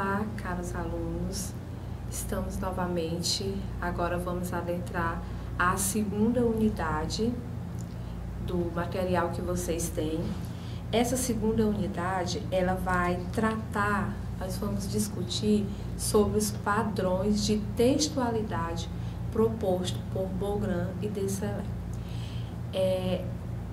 Olá, caros alunos. Estamos novamente. Agora vamos adentrar a segunda unidade do material que vocês têm. Essa segunda unidade, ela vai tratar, nós vamos discutir sobre os padrões de textualidade proposto por Bogran e Dessalé. É,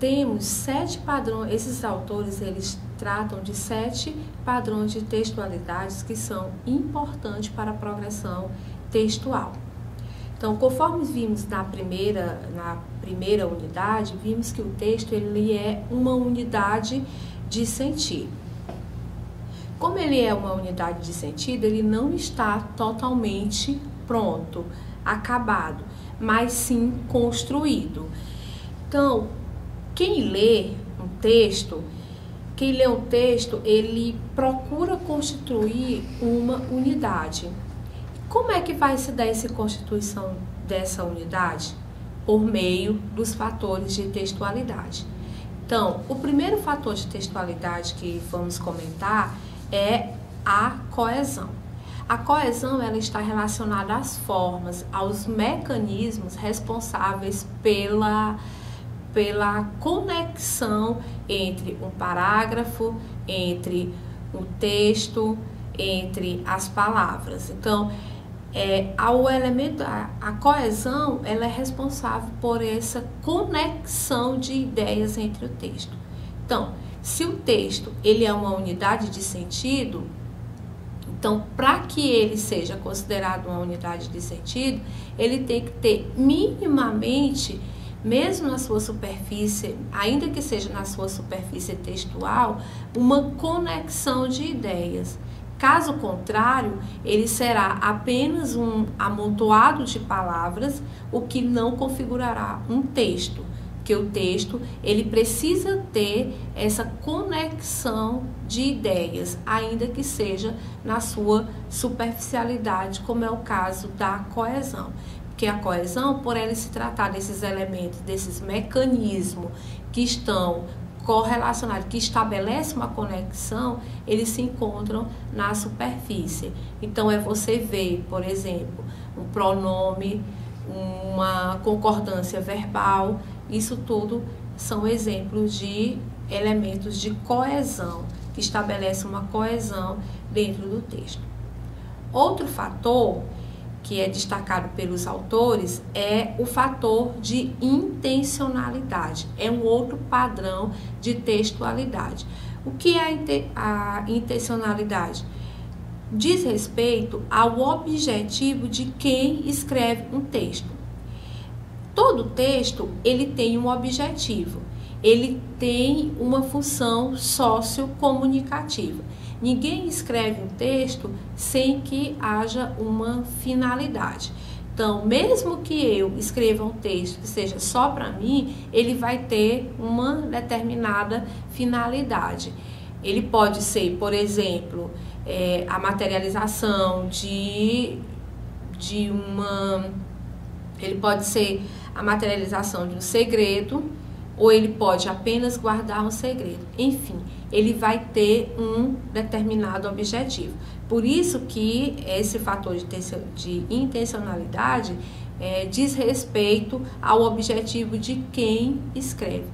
temos sete padrões, esses autores eles tratam de sete padrões de textualidades que são importantes para a progressão textual. Então, conforme vimos na primeira, na primeira unidade, vimos que o texto ele é uma unidade de sentido. Como ele é uma unidade de sentido, ele não está totalmente pronto, acabado, mas sim construído. Então, quem lê um texto, quem lê um texto, ele procura constituir uma unidade. Como é que vai se dar essa constituição dessa unidade? Por meio dos fatores de textualidade. Então, o primeiro fator de textualidade que vamos comentar é a coesão. A coesão ela está relacionada às formas, aos mecanismos responsáveis pela pela conexão entre um parágrafo, entre o texto, entre as palavras. Então, é, o elemento, a, a, coesão, ela é responsável por essa conexão de ideias entre o texto. Então, se o texto ele é uma unidade de sentido, então, para que ele seja considerado uma unidade de sentido, ele tem que ter minimamente mesmo na sua superfície, ainda que seja na sua superfície textual, uma conexão de ideias. Caso contrário, ele será apenas um amontoado de palavras, o que não configurará um texto, que o texto ele precisa ter essa conexão de ideias, ainda que seja na sua superficialidade, como é o caso da coesão que a coesão, por ela se tratar desses elementos, desses mecanismos que estão correlacionados, que estabelecem uma conexão, eles se encontram na superfície. Então, é você ver, por exemplo, um pronome, uma concordância verbal, isso tudo são exemplos de elementos de coesão, que estabelecem uma coesão dentro do texto. Outro fator que é destacado pelos autores é o fator de intencionalidade. É um outro padrão de textualidade. O que é a intencionalidade? Diz respeito ao objetivo de quem escreve um texto. Todo texto ele tem um objetivo, ele tem uma função sociocomunicativa. Ninguém escreve um texto sem que haja uma finalidade. Então, mesmo que eu escreva um texto que seja só para mim, ele vai ter uma determinada finalidade. Ele pode ser, por exemplo, é, a materialização de, de uma. Ele pode ser a materialização de um segredo, ou ele pode apenas guardar um segredo. Enfim, ele vai ter um determinado objetivo. Por isso que esse fator de, de intencionalidade é, diz respeito ao objetivo de quem escreve.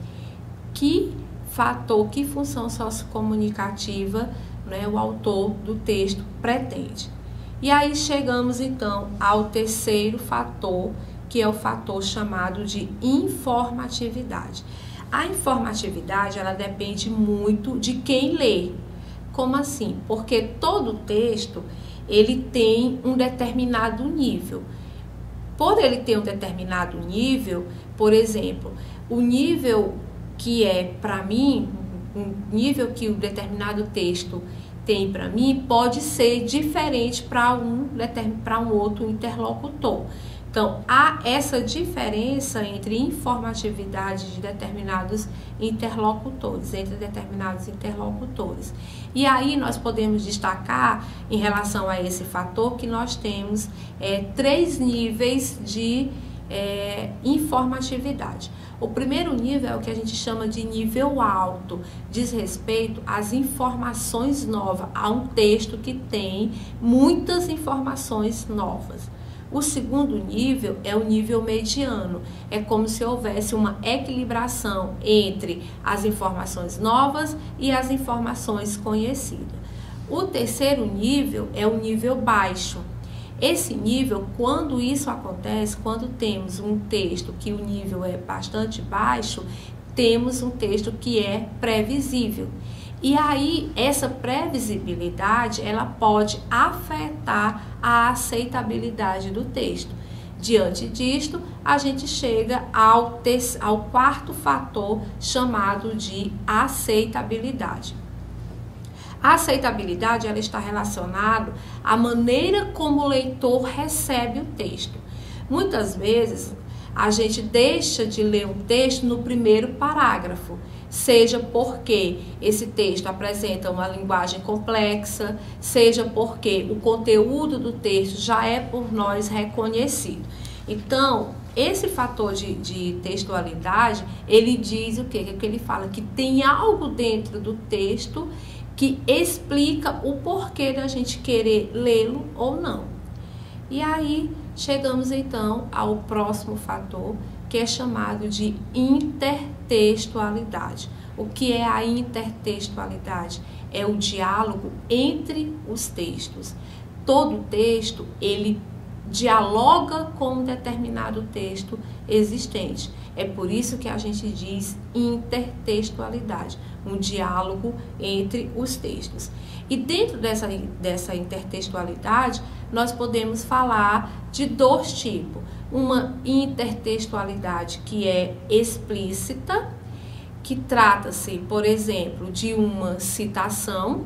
Que fator, que função sociocomunicativa né, o autor do texto pretende. E aí chegamos então ao terceiro fator, que é o fator chamado de informatividade. A informatividade, ela depende muito de quem lê. Como assim? Porque todo texto, ele tem um determinado nível. Por ele ter um determinado nível, por exemplo, o nível que é para mim, um nível que o determinado texto tem para mim, pode ser diferente para um, para um outro interlocutor. Então, há essa diferença entre informatividade de determinados interlocutores, entre determinados interlocutores. E aí nós podemos destacar, em relação a esse fator, que nós temos é, três níveis de é, informatividade. O primeiro nível é o que a gente chama de nível alto, diz respeito às informações novas, a um texto que tem muitas informações novas. O segundo nível é o nível mediano. É como se houvesse uma equilibração entre as informações novas e as informações conhecidas. O terceiro nível é o nível baixo. Esse nível, quando isso acontece, quando temos um texto que o nível é bastante baixo, temos um texto que é previsível. E aí, essa previsibilidade, ela pode afetar a aceitabilidade do texto. Diante disto, a gente chega ao, ao quarto fator chamado de aceitabilidade. A aceitabilidade ela está relacionada à maneira como o leitor recebe o texto. Muitas vezes a gente deixa de ler um texto no primeiro parágrafo seja porque esse texto apresenta uma linguagem complexa, seja porque o conteúdo do texto já é por nós reconhecido. Então, esse fator de, de textualidade, ele diz o quê? Que ele fala que tem algo dentro do texto que explica o porquê da gente querer lê-lo ou não. E aí chegamos então ao próximo fator, que é chamado de intertextualidade. O que é a intertextualidade? É o diálogo entre os textos. Todo texto, ele dialoga com um determinado texto existente. É por isso que a gente diz intertextualidade, um diálogo entre os textos. E dentro dessa, dessa intertextualidade, nós podemos falar de dois tipos. Uma intertextualidade que é explícita, que trata-se, por exemplo, de uma citação,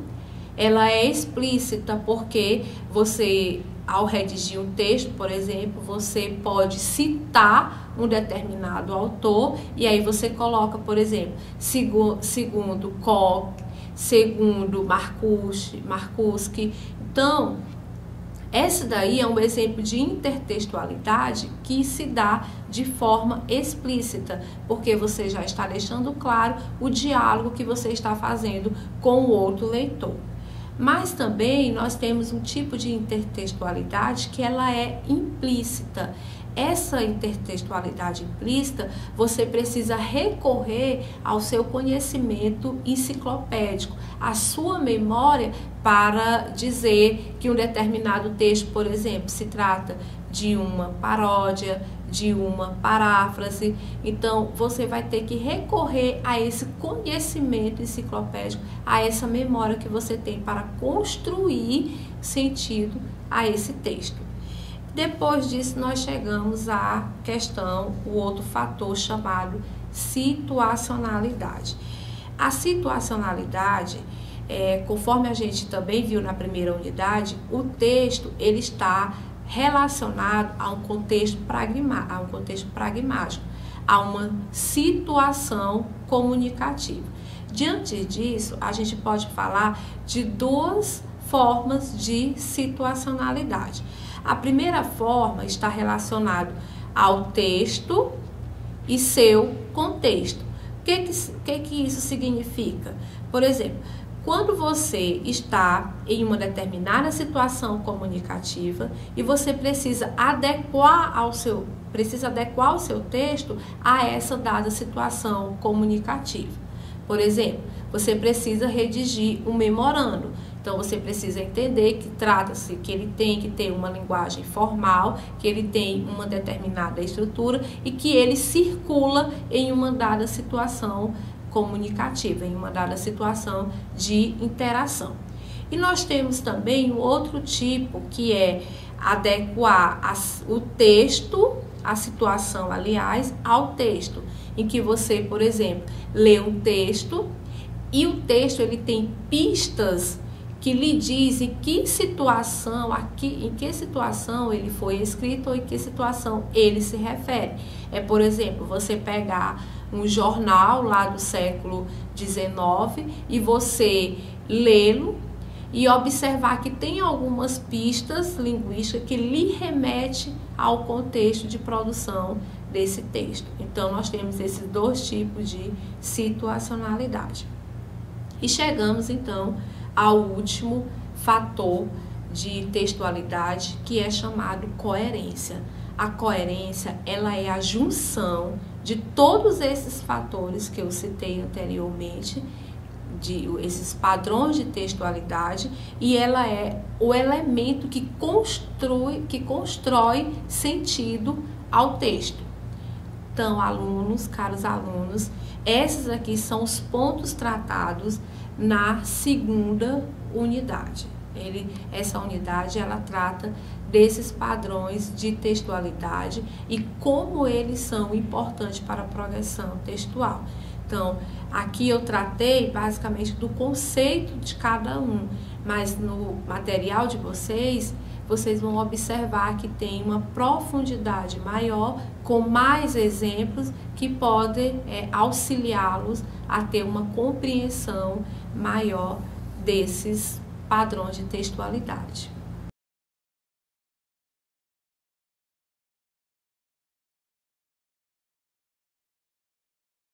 ela é explícita porque você, ao redigir um texto, por exemplo, você pode citar um determinado autor e aí você coloca, por exemplo, segundo, Koch, segundo Marcus, Marcuski. Então, essa daí é um exemplo de intertextualidade que se dá de forma explícita, porque você já está deixando claro o diálogo que você está fazendo com o outro leitor. Mas também nós temos um tipo de intertextualidade que ela é implícita. Essa intertextualidade implícita, você precisa recorrer ao seu conhecimento enciclopédico, à sua memória para dizer que um determinado texto, por exemplo, se trata de uma paródia, de uma paráfrase. Então, você vai ter que recorrer a esse conhecimento enciclopédico, a essa memória que você tem para construir sentido a esse texto. Depois disso, nós chegamos à questão, o outro fator chamado situacionalidade. A situacionalidade, é, conforme a gente também viu na primeira unidade, o texto ele está relacionado a um contexto, pragma, a um contexto pragmático, a uma situação comunicativa. Diante disso, a gente pode falar de duas formas de situacionalidade. A primeira forma está relacionado ao texto e seu contexto. O que, que, que, que isso significa? Por exemplo, quando você está em uma determinada situação comunicativa e você precisa adequar ao seu precisa adequar o seu texto a essa dada situação comunicativa. Por exemplo, você precisa redigir um memorando. Então você precisa entender que trata-se que ele tem que ter uma linguagem formal, que ele tem uma determinada estrutura e que ele circula em uma dada situação comunicativa, em uma dada situação de interação. E nós temos também um outro tipo que é adequar as, o texto, a situação, aliás, ao texto, em que você, por exemplo, lê um texto e o texto ele tem pistas que lhe diz em que situação, aqui, em que situação ele foi escrito ou em que situação ele se refere. É, por exemplo, você pegar um jornal lá do século XIX e você lê-lo e observar que tem algumas pistas linguísticas que lhe remete ao contexto de produção desse texto. Então, nós temos esses dois tipos de situacionalidade. E chegamos então ao último fator de textualidade, que é chamado coerência. A coerência, ela é a junção de todos esses fatores que eu citei anteriormente, de esses padrões de textualidade, e ela é o elemento que construi, que constrói sentido ao texto. Então, alunos, caros alunos, esses aqui são os pontos tratados na segunda unidade. Ele, essa unidade ela trata desses padrões de textualidade e como eles são importantes para a progressão textual. Então, aqui eu tratei basicamente do conceito de cada um, mas no material de vocês vocês vão observar que tem uma profundidade maior, com mais exemplos que podem é, auxiliá-los a ter uma compreensão maior desses padrões de textualidade.